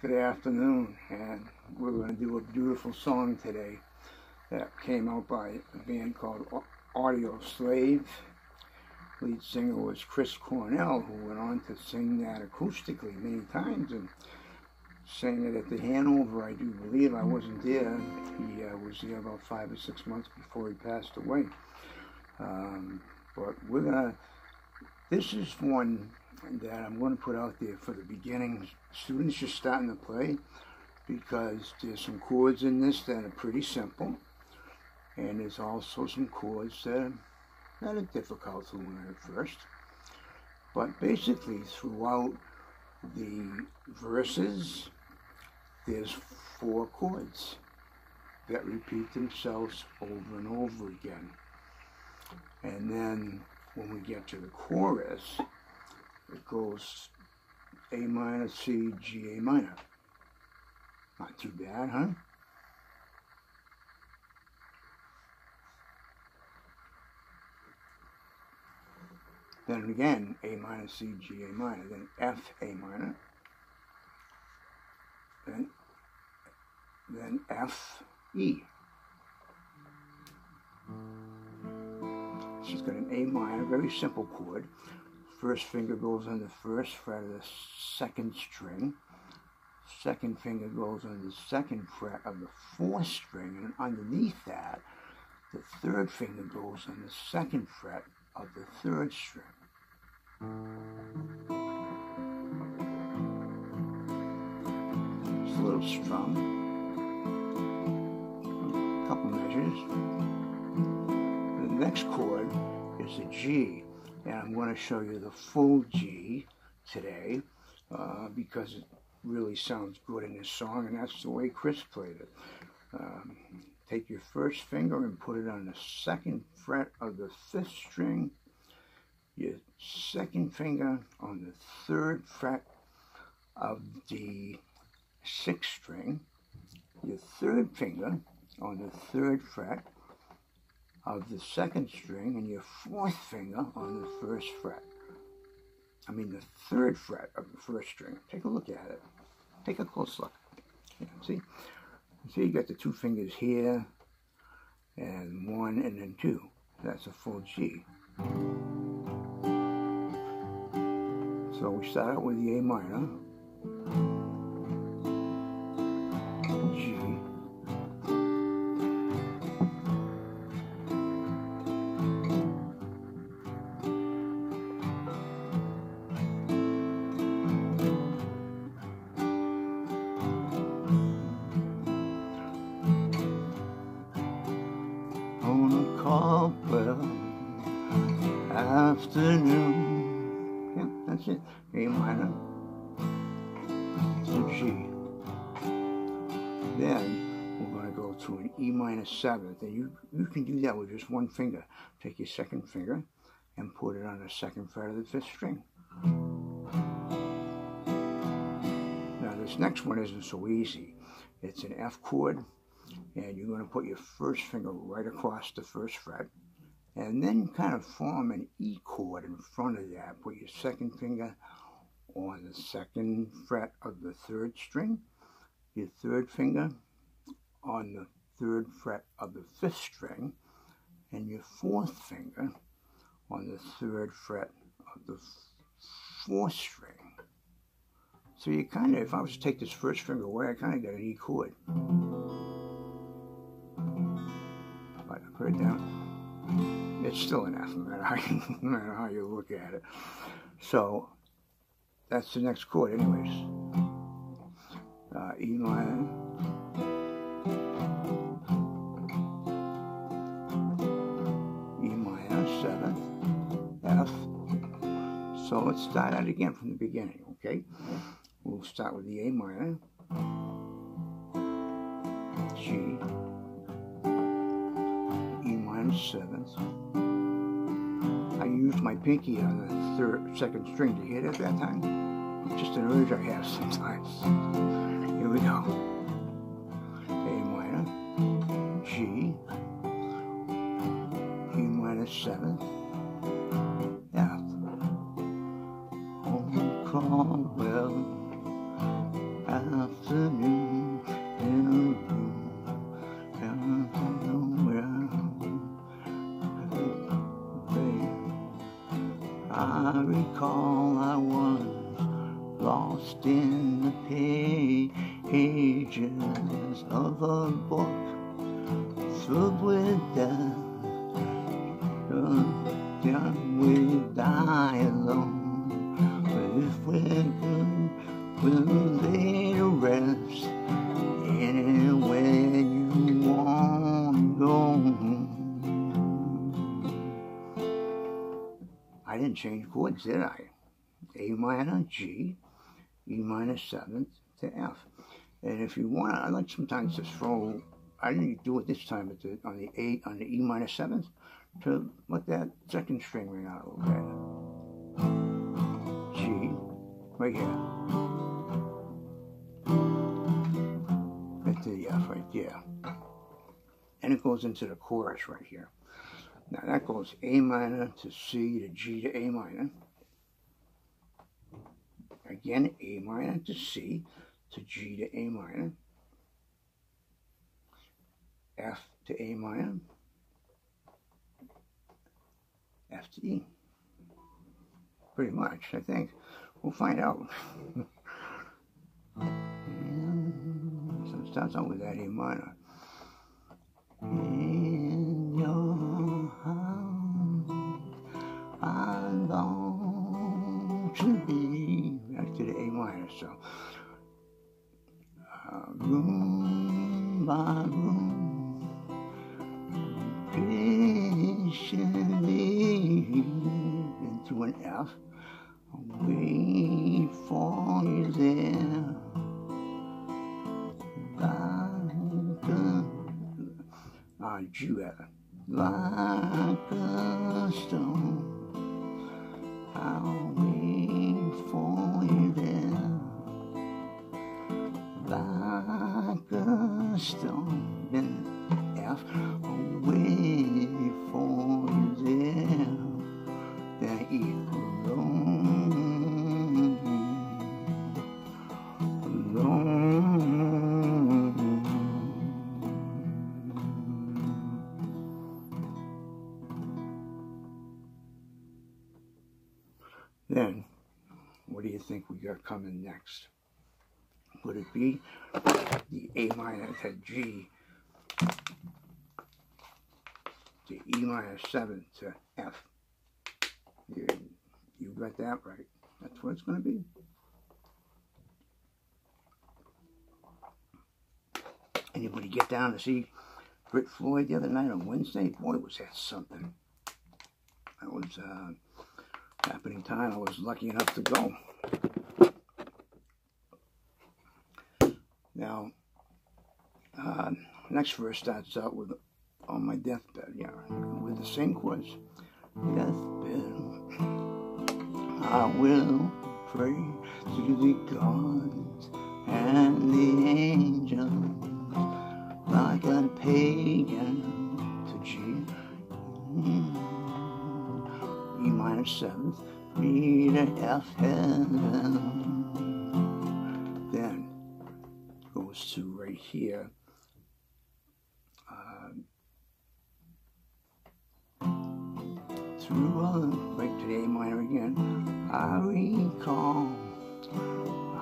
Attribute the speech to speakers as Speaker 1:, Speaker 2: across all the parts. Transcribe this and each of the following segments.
Speaker 1: Good afternoon, and we're going to do a beautiful song today that came out by a band called Audio Slave. Lead singer was Chris Cornell, who went on to sing that acoustically many times and sang it at the Hanover, I do believe. I wasn't there. He uh, was there about five or six months before he passed away. Um, but we're going to, this is one that I'm going to put out there for the beginning students just starting to play because there's some chords in this that are pretty simple and there's also some chords that are, are difficult to learn at first. But basically throughout the verses there's four chords that repeat themselves over and over again. And then when we get to the chorus, it goes A minor, C, G, A minor. Not too bad, huh? Then again, A minor, C, G, A minor, then F, A minor, then, then F, E. She's got an A minor, very simple chord. First finger goes on the first fret of the second string. Second finger goes on the second fret of the fourth string, and underneath that, the third finger goes on the second fret of the third string. It's a little strum, a couple measures. The next chord is a G and I'm going to show you the full G today uh, because it really sounds good in this song and that's the way Chris played it. Um, take your first finger and put it on the second fret of the fifth string, your second finger on the third fret of the sixth string, your third finger on the third fret of the second string and your fourth finger on the first fret. I mean the third fret of the first string. Take a look at it. Take a close look. Yeah, see? See, you got the two fingers here, and one, and then two. That's a full G. So we start out with the A minor. Afternoon. Yeah, that's it. A minor to G. Then we're going to go to an E minor seventh. And you, you can do that with just one finger. Take your second finger and put it on the second fret of the fifth string. Now this next one isn't so easy. It's an F chord and you're going to put your first finger right across the first fret and then kind of form an E chord in front of that. Put your second finger on the second fret of the third string, your third finger on the third fret of the fifth string, and your fourth finger on the third fret of the fourth string. So you kind of, if I was to take this first finger away, I kind of got an E chord. But down it's still an F, no matter how you, no matter how you look at it. So that's the next chord, anyways. Uh, e minor. E minor, seventh, F. So let's start out again from the beginning, okay? We'll start with the A minor, G, Minor seventh, I used my pinky on the third, second string to hit at that time. Just an urge I have sometimes. Here we go. A minor, G, E minor seventh, F. Home recall well afternoon I recall I I didn't change chords, did I? A minor, G, E minor seventh to F. And if you want, I like sometimes to throw. I didn't do it this time the, on the A on the E minor seventh to let that second string ring out a little bit. G, right here. To the F right there. And it goes into the chorus right here. Now that goes A minor to C to G to A minor. Again, A minor to C to G to A minor. F to A minor. F to E. Pretty much, I think. We'll find out. and so it starts out with that A minor. In your so. Room by room, patiently into an F. Wait for you there. Like a uh, Judah, like a stone. Coming next? Would it be the A minor to G, the E minor 7 to F? You, you got that right. That's what it's going to be. Anybody get down to see Brit Floyd the other night on Wednesday? Boy, was that something. That was uh, happening time. I was lucky enough to go. Now, uh, next verse starts out with on my deathbed, yeah, with the same chords. Deathbed, I will pray to the gods and the angels like a pagan to G. E minor seventh, B to F heaven. To right here. Um, through a right to the A minor again. I recall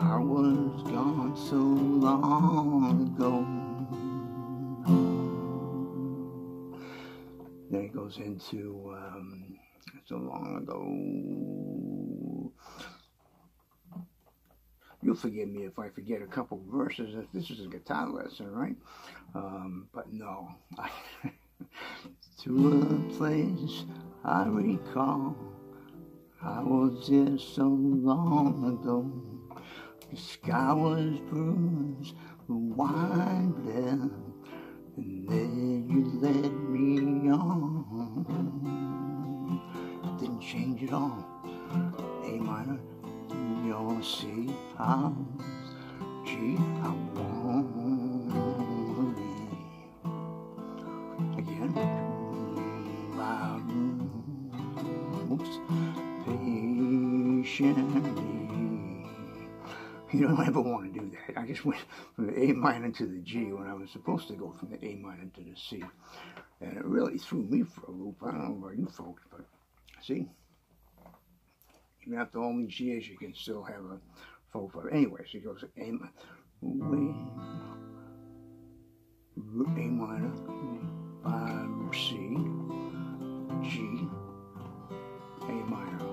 Speaker 1: I was gone so long ago. Then it goes into um, so long ago. You'll forgive me if I forget a couple verses. If this is a guitar lesson, right? Um, but no, to a place I recall. I was there so long ago. The sky was bruised, the wine bled, and then you led me on. Didn't change at all. A minor, your C house, G, I leave. Again, my patiently You don't ever want to do that. I just went from the A minor to the G when I was supposed to go from the A minor to the C. And it really threw me for a loop. I don't know about you folks, but see? After all these years, you can still have a full flutter. Anyway, so it goes A minor, A minor, five, C, G, A minor,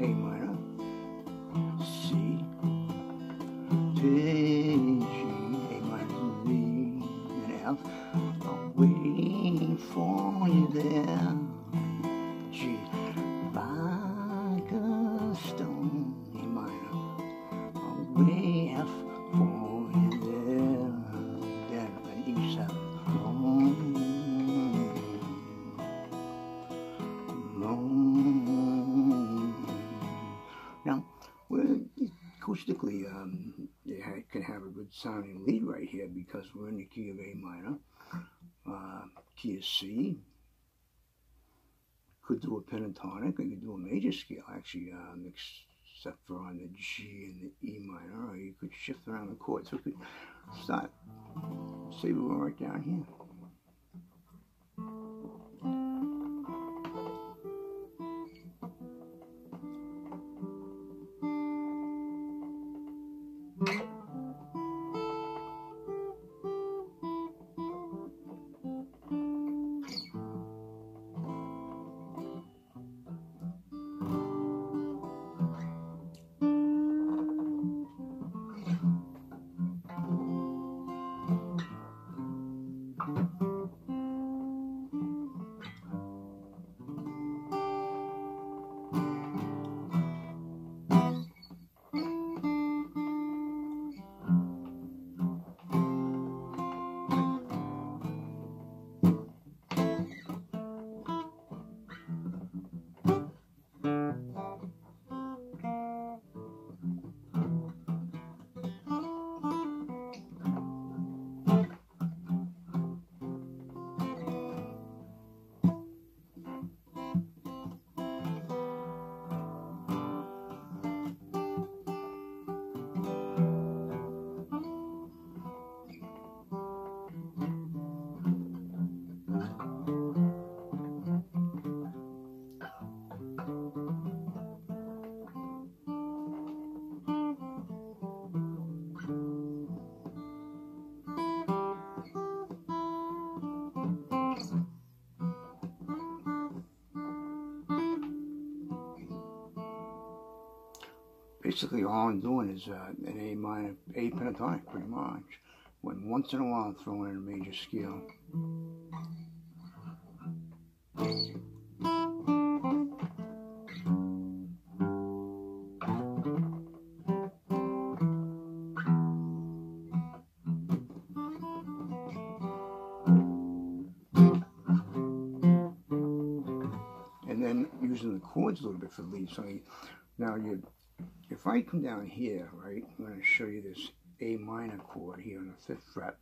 Speaker 1: A minor, C, G, A minor, D, and waiting for you there. C. Could do a pentatonic, or you could do a major scale actually, um, except for on the G and the E minor, or you could shift around the chords. So we could start, say we were right down here. Basically all I'm doing is uh, an A minor, A pentatonic pretty much. When once in a while I'm throwing in a major scale. And then using the chords a little bit for the lead. So now you if I come down here, right, I'm going to show you this A minor chord here on the fifth fret.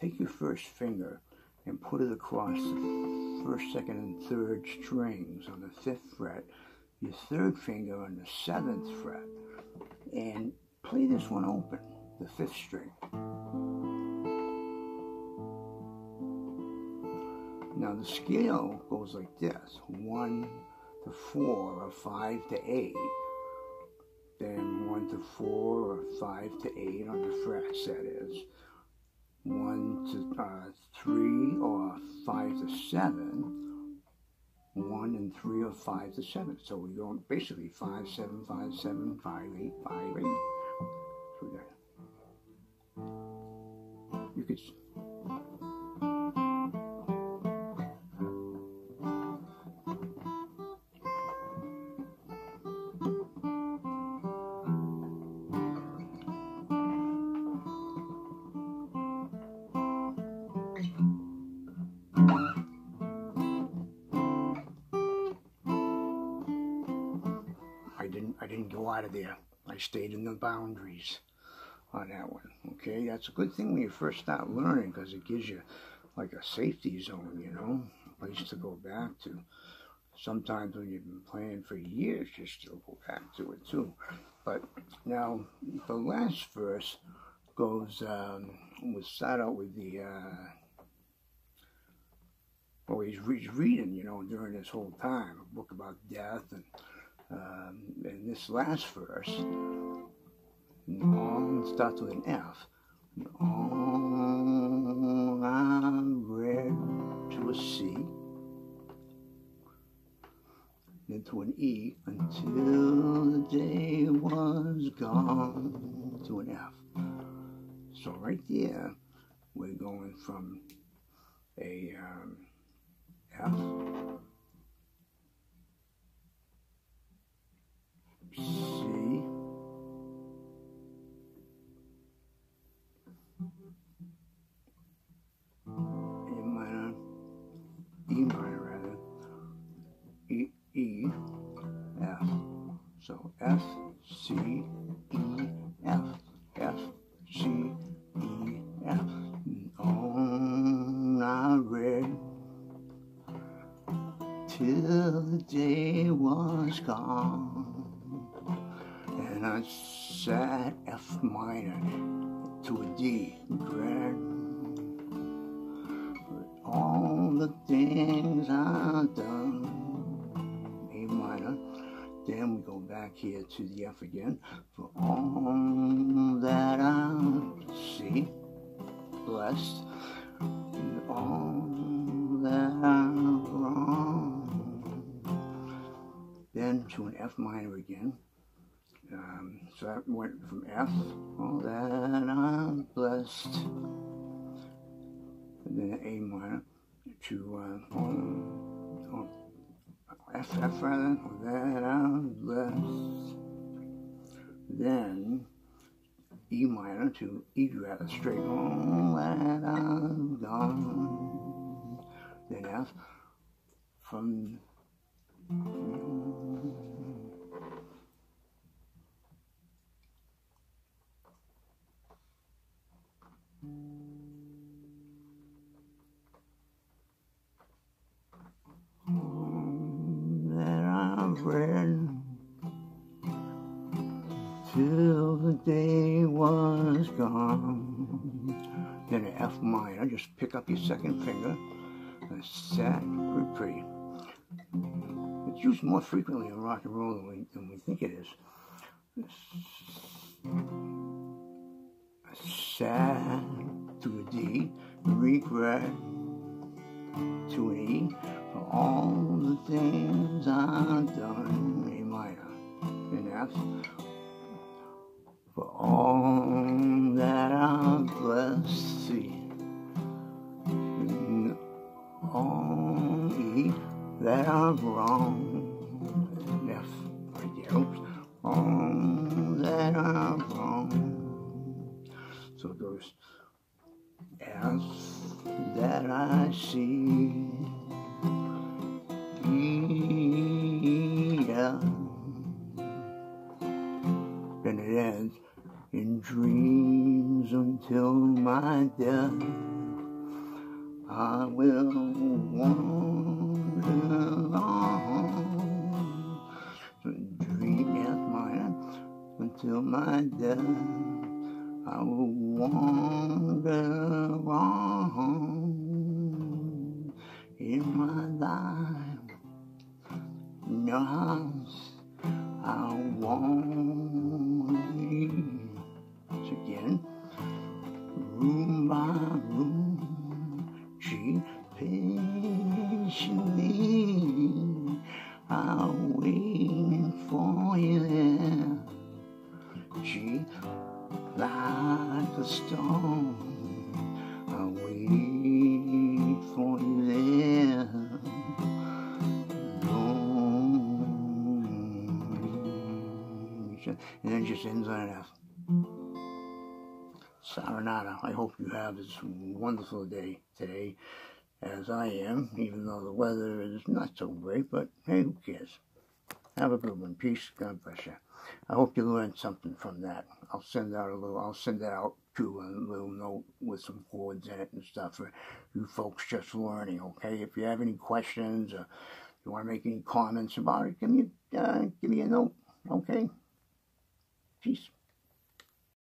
Speaker 1: Take your first finger and put it across the first, second, and third strings on the fifth fret. Your third finger on the seventh fret, and play this one open, the fifth string. Now the scale goes like this: one to four, or five to eight then 1 to 4 or 5 to 8 on the frets, that is. 1 to uh, 3 or 5 to 7. 1 and 3 or 5 to 7. So we go basically 5, 7, 5, 7, 5, 8, 5, 8. So that. You could. Out of there. I stayed in the boundaries on that one. Okay, that's a good thing when you first start learning because it gives you like a safety zone, you know, a place to go back to. sometimes when you've been playing for years, you still go back to it too. But now the last verse goes, um, we start out with the, uh, well, he's, he's reading, you know, during this whole time, a book about death, and, um, and this last verse, all starts with an F. All I read to a C into an E until the day was gone to an F. So right there, we're going from a um, A minor, E minor rather, E, E, F. So F, C, E, F, F, C, E, F. On I read till the day was gone, and I sat F minor to a D, read all the things I've done. A minor. Then we go back here to the F again. For all that I see, blessed, and all that I've wrong. Then to an F minor again. Um, so that went from F, all that I'm blessed, and then A minor to uh, um, oh, F, F rather, that I'm blessed. Then E minor to E rather straight, all that I've gone. Then F from I've till the day was gone. Then an F minor, just pick up your second finger and sat pretty. It's used more frequently in rock and roll than we, than we think it is. Sad to a D, regret to an E for all the things I've done. A minor, an F for all that I've blessed. And all E that I've wronged. An F. Oops. All that I've wronged. So goes as that I see. Ends in dreams until my death. I will wander on. Dream F minor until my death. I will wander on in my life. House, I wander room by room. She patiently, I'll wait for you there. She like a stone. I'll wait for you there. And then just ends on F. Saranada, I hope you have this wonderful day today, as I am, even though the weather is not so great, but hey, who cares? Have a good one. Peace. God bless you. I hope you learned something from that. I'll send out a little, I'll send out to a little note with some chords in it and stuff for you folks just learning, okay? If you have any questions or you want to make any comments about it, give me, uh, give me a note. Okay? Peace.